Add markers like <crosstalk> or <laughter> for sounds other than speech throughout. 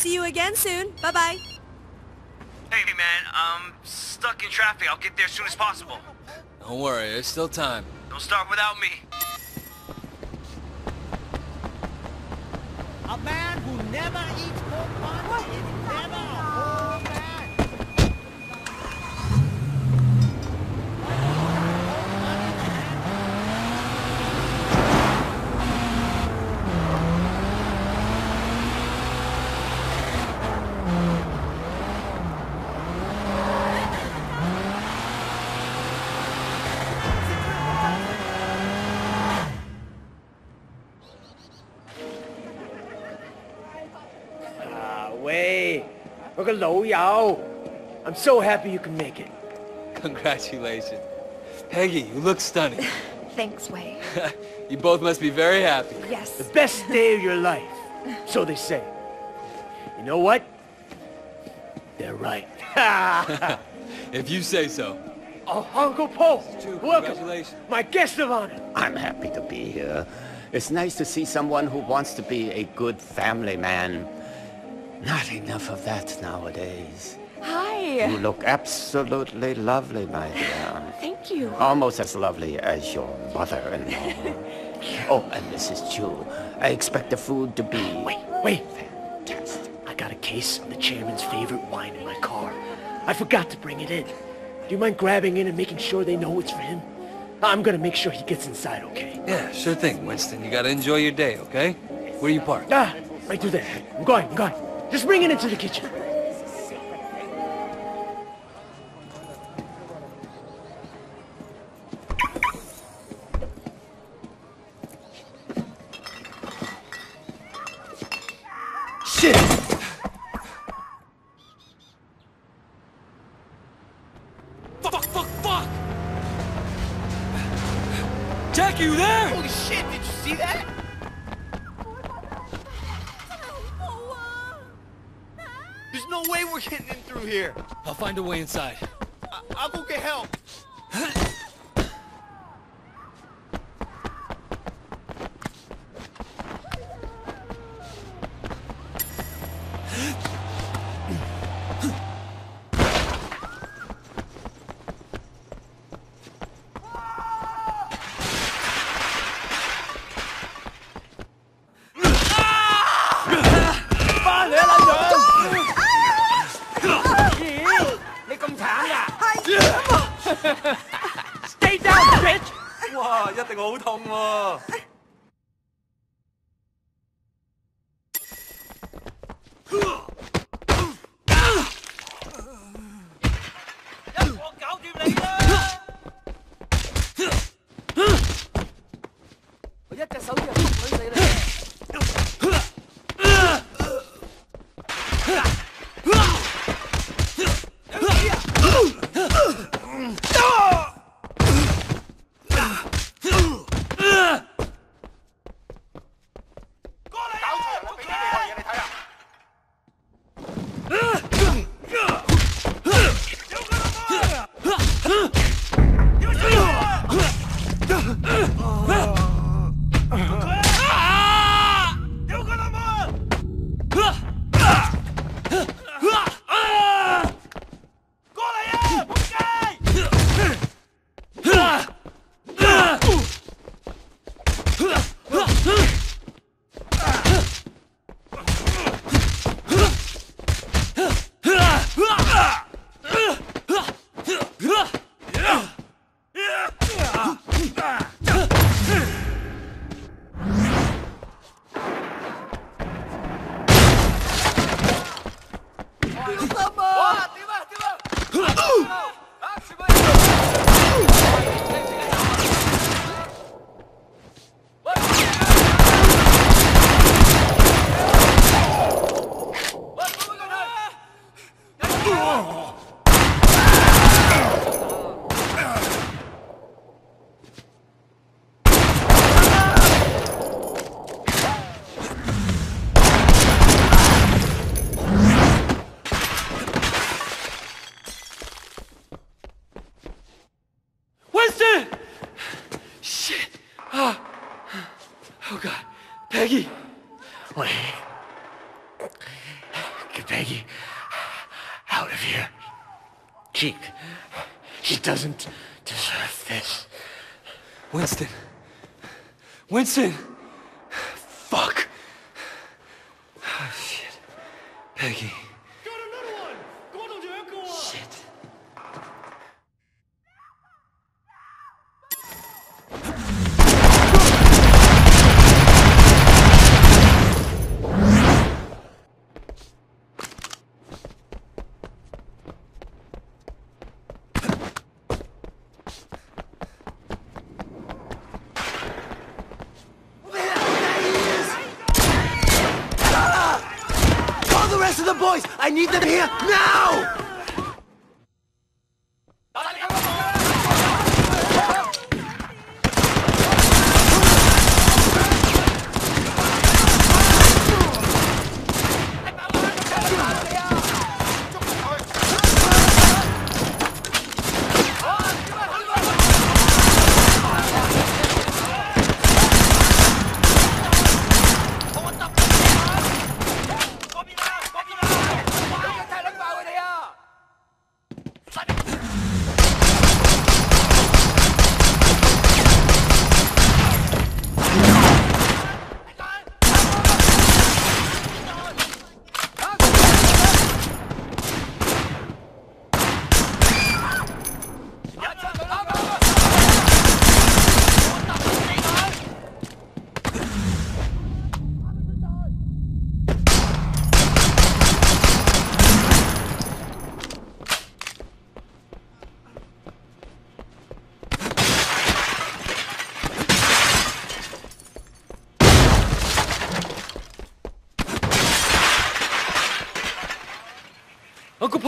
See you again soon. Bye-bye. Hey, man, I'm stuck in traffic. I'll get there as soon as possible. Don't worry, there's still time. Don't start without me. A man who never eats pork buns is never a whole man. Ah, Wei, Hello, y'all. I'm so happy you can make it. Congratulations. Peggy, you look stunning. <laughs> Thanks, Wei. you both must be very happy. Yes. The best day of your life, so they say. You know what? They're right. <laughs> if you say so. Oh, Uncle Po, welcome. My guest of honor. I'm happy to be here. It's nice to see someone who wants to be a good family man. Not enough of that nowadays. Hi. You look absolutely lovely, my dear. Thank you. Almost as lovely as your mother-in-law. <laughs> oh, and Mrs. Chu, I expect the food to be... Wait, wait. Fantastic. I got a case of the chairman's favorite wine in my car. I forgot to bring it in. Do you mind grabbing in and making sure they know it's for him? I'm gonna make sure he gets inside, okay? Yeah, sure thing, Winston. You gotta enjoy your day, okay? Where you parked? Ah, right through there. I'm going, I'm going. Just bring it into the kitchen. Shit! Fuck, fuck, fuck! Jackie, you there? Holy shit, did you see that? We're getting in through here. I'll find a way inside. I- I'll go get help. 我好痛喎！一我搞掂你啦！我一只手。Get Peggy out of here. Cheek, she doesn't deserve this. Winston. Winston! Fuck! Oh, shit. Peggy. Rest of the boys! I need them here now!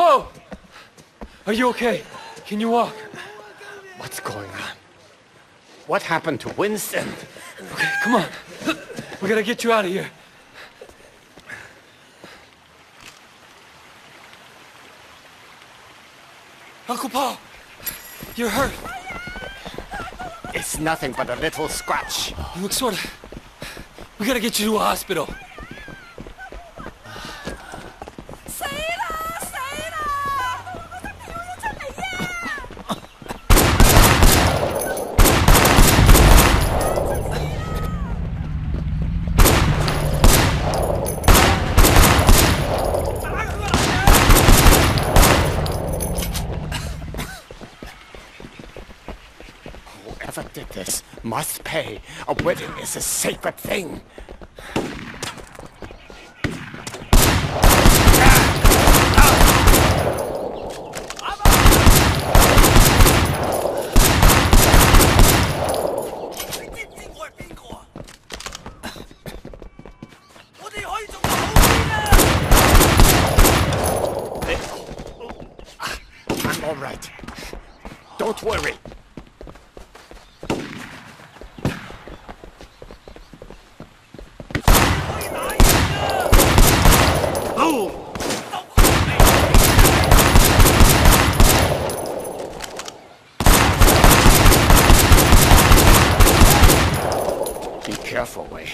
Uncle Are you okay? Can you walk? What's going on? What happened to Winston? Okay, come on. We gotta get you out of here. Uncle Po, You're hurt. It's nothing but a little scratch. You look sort of... We gotta get you to a hospital. Whoever did this must pay. A wedding is a sacred thing. I'm <laughs> all right. Don't worry. Be careful, Wei.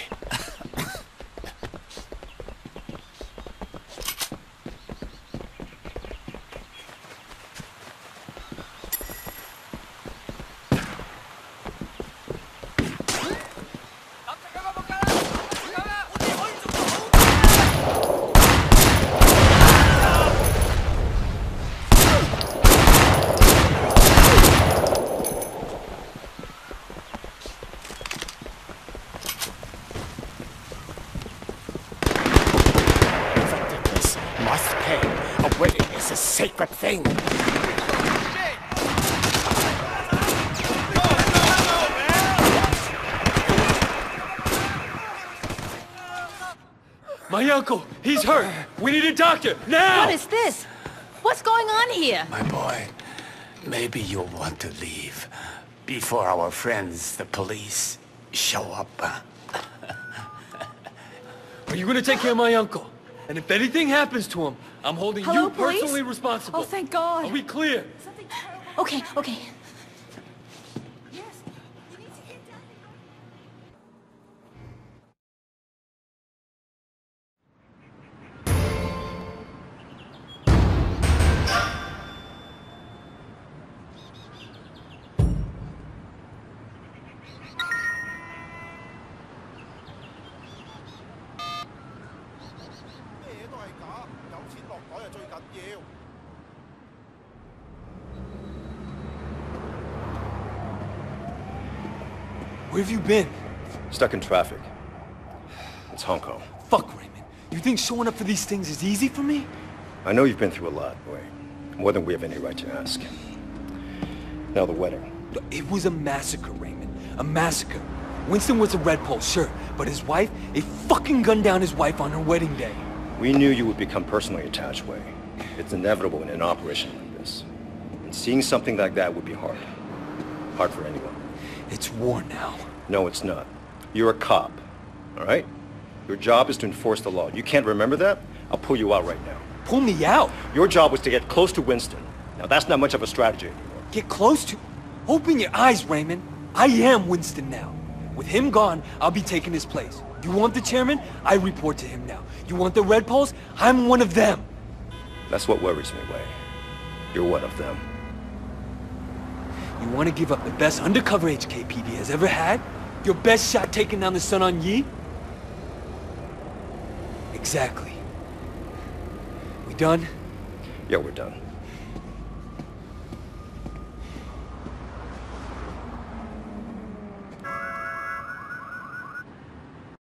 Whoever did this must pay. A wedding is a sacred thing. My uncle, he's hurt. We need a doctor, now! What is this? What's going on here? My boy, maybe you'll want to leave before our friends, the police, show up. <laughs> Are you gonna take care of my uncle? And if anything happens to him, I'm holding Hello, you police? personally responsible. Oh, thank God. Are we clear? Okay, okay. Where have you been? Stuck in traffic. It's Hong Kong. Fuck, Raymond. You think showing up for these things is easy for me? I know you've been through a lot, boy. More than we have any right to ask. Now the wedding. It was a massacre, Raymond. A massacre. Winston was a Red Pole, sure, but his wife, they fucking gunned down his wife on her wedding day. We knew you would become personally attached, Wei. It's inevitable in an operation like this. And seeing something like that would be hard. Hard for anyone. It's war now. No, it's not. You're a cop, all right? Your job is to enforce the law. You can't remember that? I'll pull you out right now. Pull me out. Your job was to get close to Winston. Now, that's not much of a strategy anymore. Get close to... Open your eyes, Raymond. I am Winston now. With him gone, I'll be taking his place. You want the chairman? I report to him now. You want the Red Poles? I'm one of them. That's what worries me, Wei. You're one of them. You want to give up the best undercover HKPD has ever had? Your best shot taking down the Sun On Yee? Exactly. We done? Yeah, we're done.